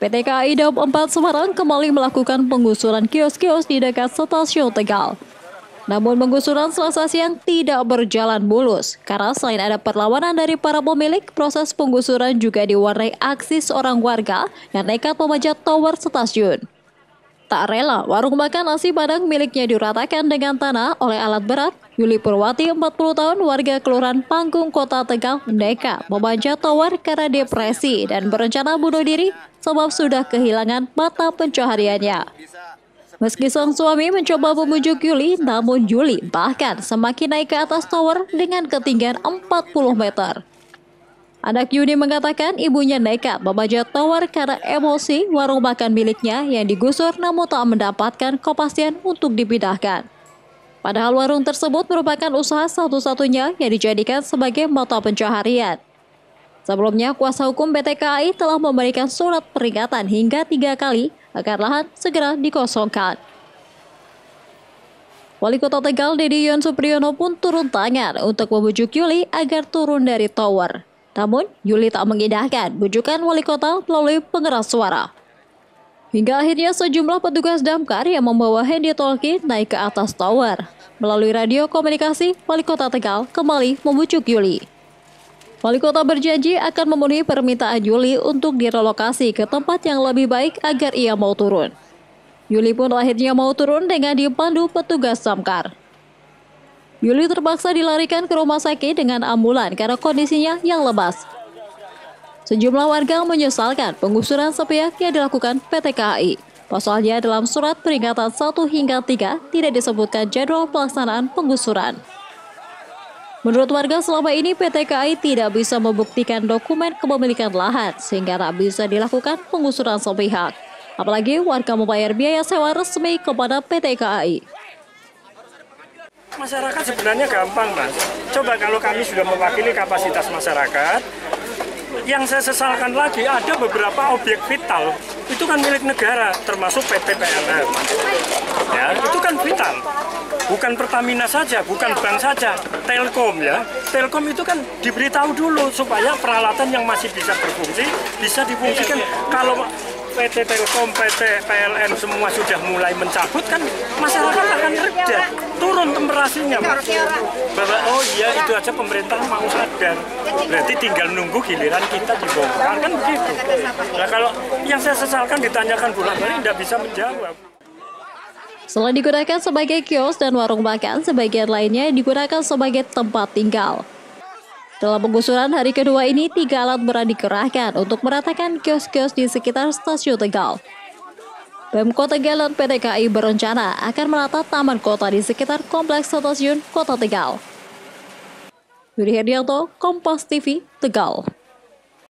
PT KAI Daup 4 Semarang kembali melakukan penggusuran kios-kios di dekat stasiun Tegal. Namun penggusuran selasa siang tidak berjalan mulus karena selain ada perlawanan dari para pemilik, proses penggusuran juga diwarnai aksi seorang warga yang nekat memanjat tower stasiun. Tak rela, warung makan nasi padang miliknya diratakan dengan tanah oleh alat berat. Yuli Purwati, 40 tahun, warga Kelurahan Panggung, Kota Tegal, nekat memanjat tower karena depresi dan berencana bunuh diri sebab sudah kehilangan mata pencahariannya. Meski sang suami mencoba membujuk Yuli, namun Yuli bahkan semakin naik ke atas tower dengan ketinggian 40 meter. Anak Yuni mengatakan ibunya nekat membajak tower karena emosi warung makan miliknya yang digusur namun tak mendapatkan kepastian untuk dipindahkan. Padahal warung tersebut merupakan usaha satu-satunya yang dijadikan sebagai mata pencaharian. Sebelumnya, kuasa hukum PT KAI telah memberikan surat peringatan hingga tiga kali agar lahan segera dikosongkan. Wali Kota Tegal, Dedi Yon Supriyono pun turun tangan untuk membujuk Yuli agar turun dari tower. Namun, Yuli tak mengindahkan bujukan wali kota melalui pengeras suara. Hingga akhirnya sejumlah petugas damkar yang membawa Hendy Tolkien naik ke atas tower. Melalui radio komunikasi, wali kota Tegal kembali membujuk Yuli. Wali kota berjanji akan memenuhi permintaan Yuli untuk direlokasi ke tempat yang lebih baik agar ia mau turun. Yuli pun akhirnya mau turun dengan dipandu petugas damkar. Yuli terpaksa dilarikan ke rumah sakit dengan ambulan karena kondisinya yang lemas. Sejumlah warga menyesalkan penggusuran sepihak yang dilakukan PT KAI. Pasalnya dalam surat peringatan 1 hingga 3 tidak disebutkan jadwal pelaksanaan penggusuran. Menurut warga selama ini PT KAI tidak bisa membuktikan dokumen kepemilikan lahan sehingga tak bisa dilakukan penggusuran sepihak. Apalagi warga membayar biaya sewa resmi kepada PT KAI. Masyarakat sebenarnya gampang, Mas. Coba kalau kami sudah mewakili kapasitas masyarakat, yang saya sesalkan lagi ada beberapa objek vital. Itu kan milik negara termasuk PT PLN ya itu kan vital. Bukan Pertamina saja bukan bank saja Telkom ya. Telkom itu kan diberitahu dulu supaya peralatan yang masih bisa berfungsi bisa difungsikan. Kalau PT Telkom, PT PLN semua sudah mulai mencabut kan masyarakat akan reda, turun temperasinya Bahwa oh iya itu aja pemerintah mau sadar. Berarti tinggal nunggu giliran kita dibongkar kan begitu. Nah kalau yang saya sesalkan ditanyakan bulan balik tidak bisa menjawab. Selain digunakan sebagai kios dan warung makan, sebagian lainnya digunakan sebagai tempat tinggal. Dalam penggusuran hari kedua ini, tiga alat berat dikerahkan untuk meratakan kios-kios di sekitar stasiun Tegal. Pemkot Tegal dan PT KAI berencana akan menata taman kota di sekitar kompleks stasiun Kota Tegal. Yuri Herdianto, Kompas TV, Tegal.